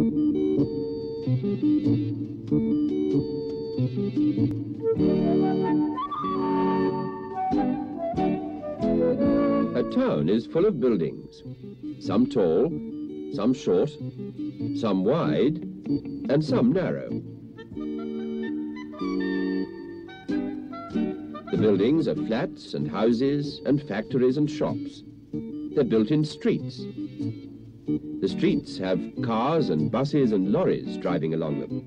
A town is full of buildings, some tall, some short, some wide, and some narrow. The buildings are flats and houses and factories and shops. They're built in streets. The streets have cars and buses and lorries driving along them.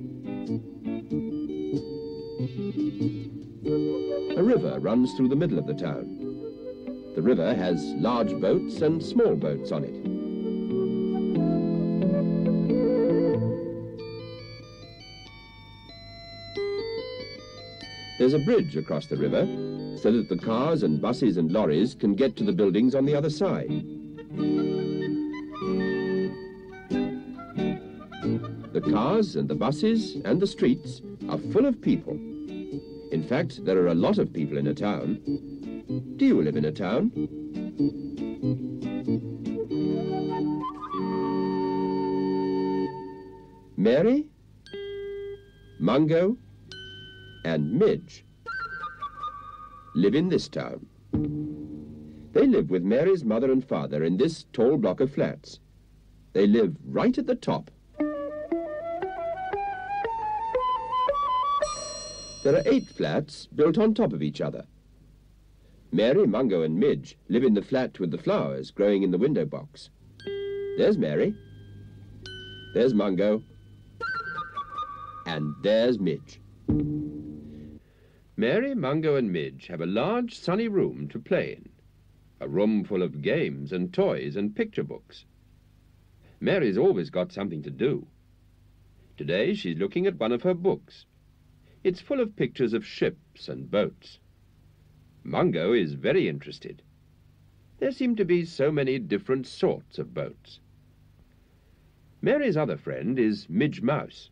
A river runs through the middle of the town. The river has large boats and small boats on it. There's a bridge across the river so that the cars and buses and lorries can get to the buildings on the other side. Cars and the buses and the streets are full of people. In fact, there are a lot of people in a town. Do you live in a town? Mary, Mungo, and Midge live in this town. They live with Mary's mother and father in this tall block of flats. They live right at the top. There are eight flats built on top of each other. Mary, Mungo and Midge live in the flat with the flowers growing in the window box. There's Mary. There's Mungo. And there's Midge. Mary, Mungo and Midge have a large sunny room to play in. A room full of games and toys and picture books. Mary's always got something to do. Today she's looking at one of her books. It's full of pictures of ships and boats. Mungo is very interested. There seem to be so many different sorts of boats. Mary's other friend is Midge Mouse.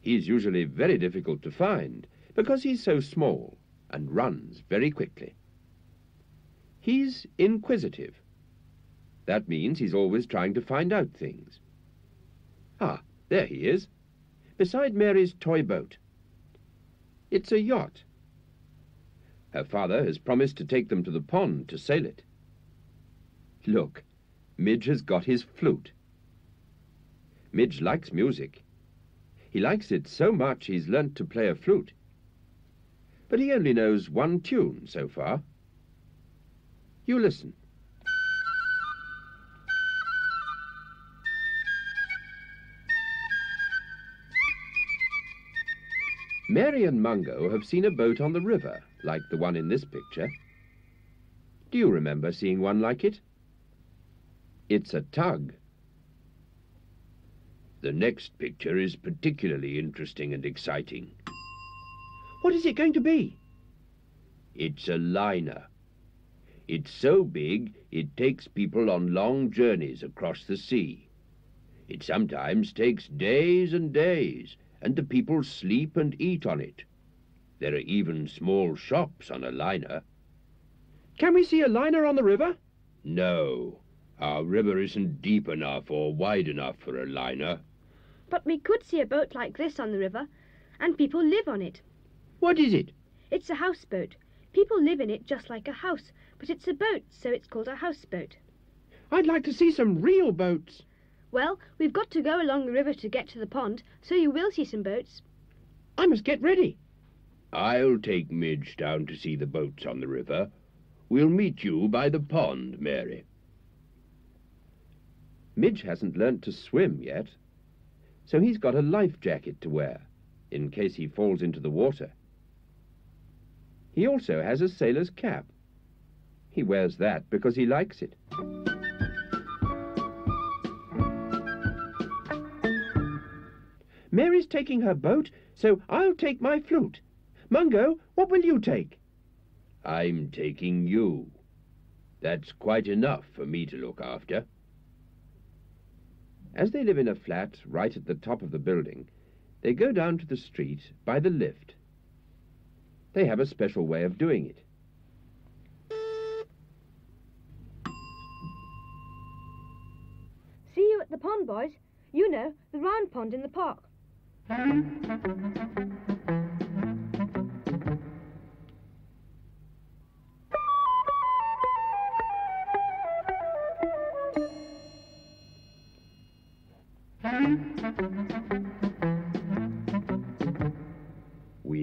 He's usually very difficult to find because he's so small and runs very quickly. He's inquisitive. That means he's always trying to find out things. Ah, there he is, beside Mary's toy boat. It's a yacht. Her father has promised to take them to the pond to sail it. Look, Midge has got his flute. Midge likes music. He likes it so much he's learnt to play a flute but he only knows one tune so far. You listen. Mary and Mungo have seen a boat on the river, like the one in this picture. Do you remember seeing one like it? It's a tug. The next picture is particularly interesting and exciting. What is it going to be? It's a liner. It's so big it takes people on long journeys across the sea. It sometimes takes days and days, and the people sleep and eat on it. There are even small shops on a liner. Can we see a liner on the river? No. Our river isn't deep enough or wide enough for a liner. But we could see a boat like this on the river, and people live on it. What is it? It's a houseboat. People live in it just like a house, but it's a boat, so it's called a houseboat. I'd like to see some real boats. Well, we've got to go along the river to get to the pond, so you will see some boats. I must get ready. I'll take Midge down to see the boats on the river. We'll meet you by the pond, Mary. Midge hasn't learnt to swim yet, so he's got a life jacket to wear, in case he falls into the water. He also has a sailor's cap. He wears that because he likes it. Mary's taking her boat, so I'll take my flute. Mungo, what will you take? I'm taking you. That's quite enough for me to look after. As they live in a flat right at the top of the building, they go down to the street by the lift. They have a special way of doing it. See you at the pond, boys. You know, the round pond in the park. We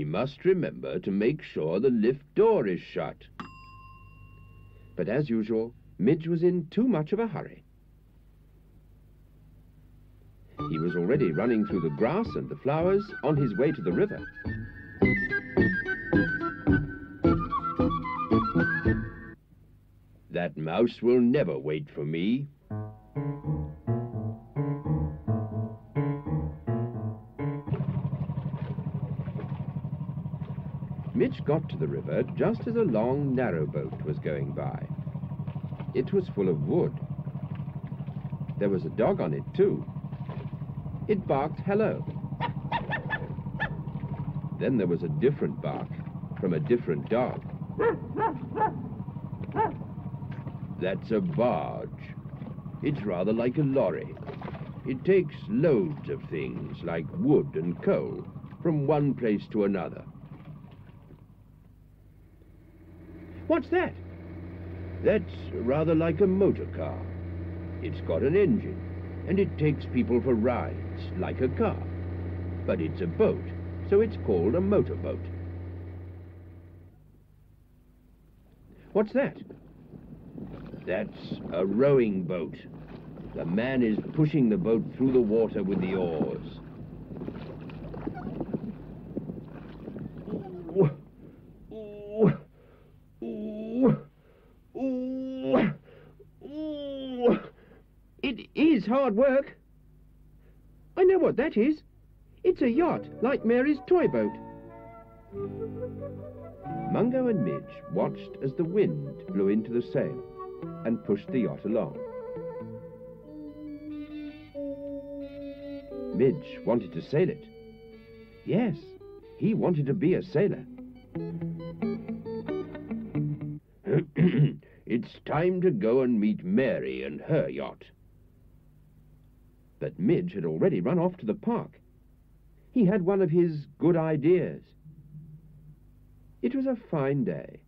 must remember to make sure the lift door is shut. But as usual, Midge was in too much of a hurry. He was already running through the grass and the flowers on his way to the river. That mouse will never wait for me. Midge got to the river just as a long, narrow boat was going by. It was full of wood. There was a dog on it, too. It barked hello. Then there was a different bark from a different dog. That's a barge. It's rather like a lorry. It takes loads of things, like wood and coal, from one place to another. What's that? That's rather like a motor car. It's got an engine, and it takes people for rides, like a car. But it's a boat, so it's called a motorboat. What's that? That's a rowing boat. The man is pushing the boat through the water with the oars. It is hard work. What that is. It's a yacht, like Mary's toy boat. Mungo and Midge watched as the wind blew into the sail and pushed the yacht along. Midge wanted to sail it. Yes, he wanted to be a sailor. it's time to go and meet Mary and her yacht. But Midge had already run off to the park. He had one of his good ideas. It was a fine day,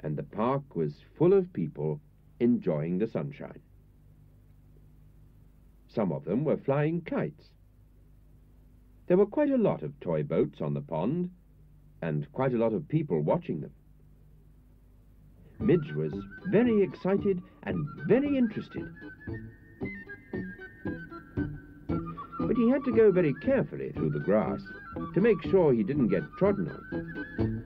and the park was full of people enjoying the sunshine. Some of them were flying kites. There were quite a lot of toy boats on the pond, and quite a lot of people watching them. Midge was very excited and very interested. But he had to go very carefully through the grass to make sure he didn't get trodden on.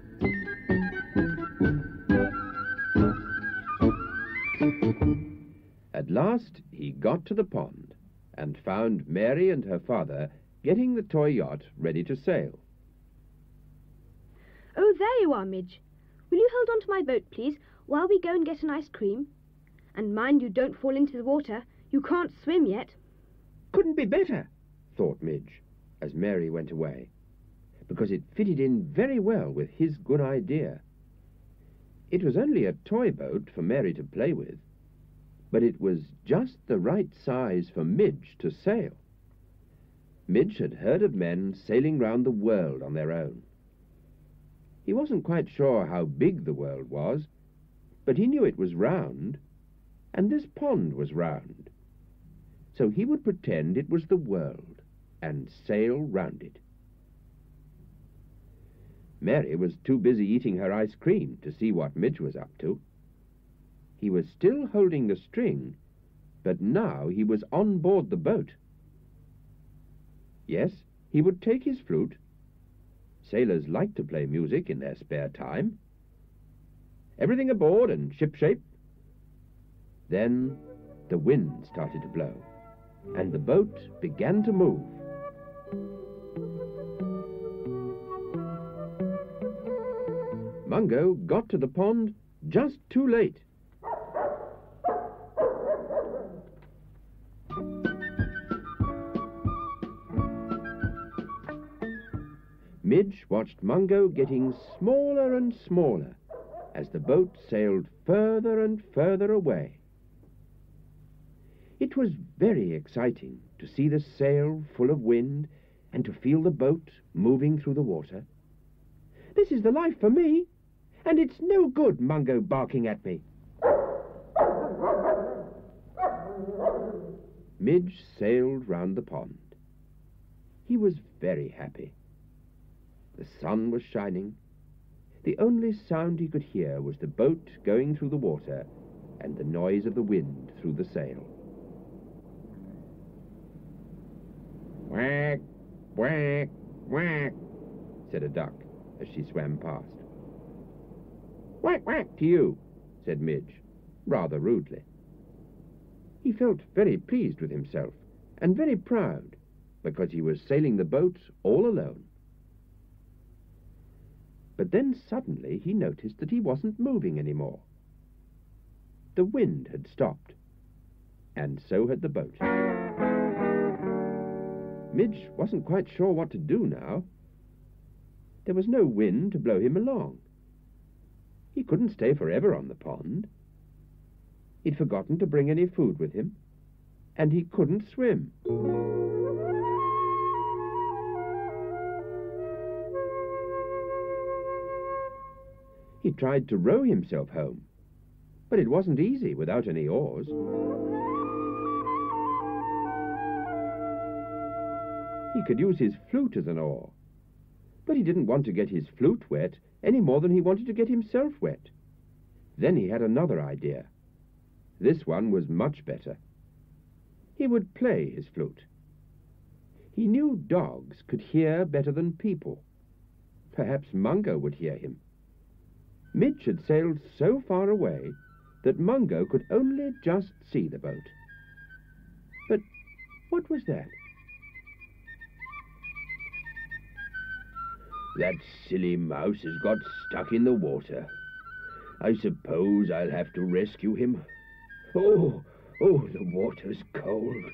At last he got to the pond and found Mary and her father getting the toy yacht ready to sail. Oh, there you are, Midge. Will you hold on to my boat, please, while we go and get an ice cream? And mind you don't fall into the water. You can't swim yet. Couldn't be better, thought Midge, as Mary went away, because it fitted in very well with his good idea. It was only a toy boat for Mary to play with, but it was just the right size for Midge to sail. Midge had heard of men sailing round the world on their own. He wasn't quite sure how big the world was, but he knew it was round, and this pond was round. So he would pretend it was the world and sail round it. Mary was too busy eating her ice cream to see what Midge was up to. He was still holding the string, but now he was on board the boat. Yes, he would take his flute. Sailors like to play music in their spare time. Everything aboard and shipshape. Then the wind started to blow, and the boat began to move. Mungo got to the pond just too late. Midge watched Mungo getting smaller and smaller as the boat sailed further and further away. It was very exciting to see the sail full of wind and to feel the boat moving through the water. This is the life for me, and it's no good Mungo barking at me. Midge sailed round the pond. He was very happy. The sun was shining. The only sound he could hear was the boat going through the water and the noise of the wind through the sail. Whack, whack, whack, said a duck as she swam past. Whack, whack to you, said Midge, rather rudely. He felt very pleased with himself and very proud because he was sailing the boat all alone. But then suddenly he noticed that he wasn't moving any more. The wind had stopped, and so had the boat. Midge wasn't quite sure what to do now. There was no wind to blow him along. He couldn't stay forever on the pond. He'd forgotten to bring any food with him, and he couldn't swim. He tried to row himself home, but it wasn't easy without any oars. He could use his flute as an oar, but he didn't want to get his flute wet any more than he wanted to get himself wet. Then he had another idea. This one was much better. He would play his flute. He knew dogs could hear better than people. Perhaps Mungo would hear him. Midge had sailed so far away that Mungo could only just see the boat. But what was that? That silly mouse has got stuck in the water. I suppose I'll have to rescue him. Oh, oh, the water's cold.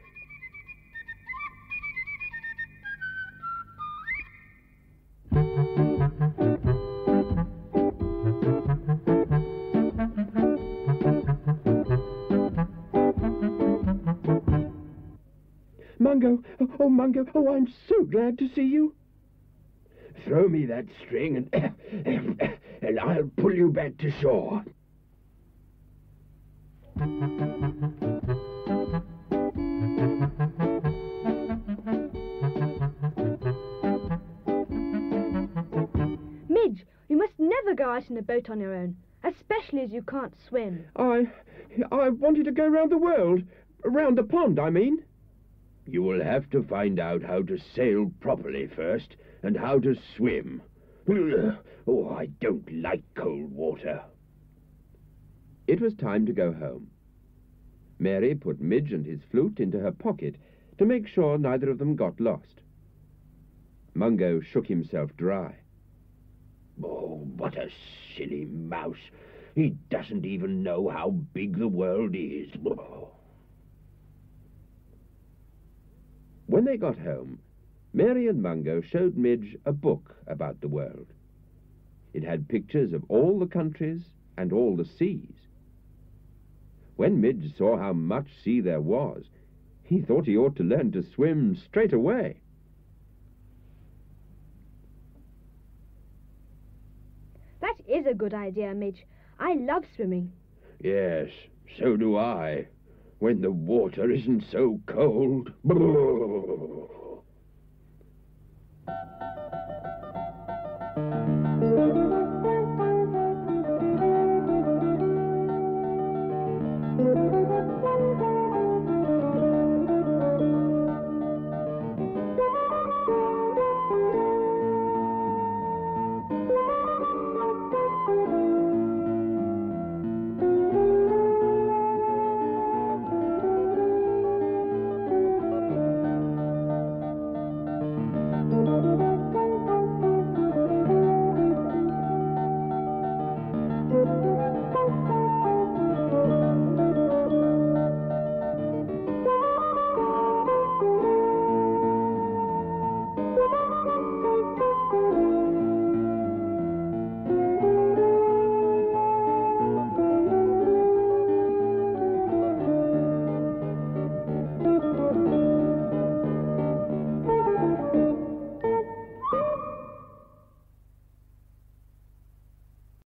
Mungo, oh, oh Mungo, oh, I'm so glad to see you. Throw me that string and, and I'll pull you back to shore. Midge, you must never go out in a boat on your own, especially as you can't swim. I... I wanted to go round the world. Round the pond, I mean. You will have to find out how to sail properly first, and how to swim. Oh, I don't like cold water. It was time to go home. Mary put Midge and his flute into her pocket to make sure neither of them got lost. Mungo shook himself dry. Oh, what a silly mouse. He doesn't even know how big the world is. When they got home, Mary and Mungo showed Midge a book about the world. It had pictures of all the countries and all the seas. When Midge saw how much sea there was, he thought he ought to learn to swim straight away. That is a good idea, Midge. I love swimming. Yes, so do I, when the water isn't so cold. Thank you.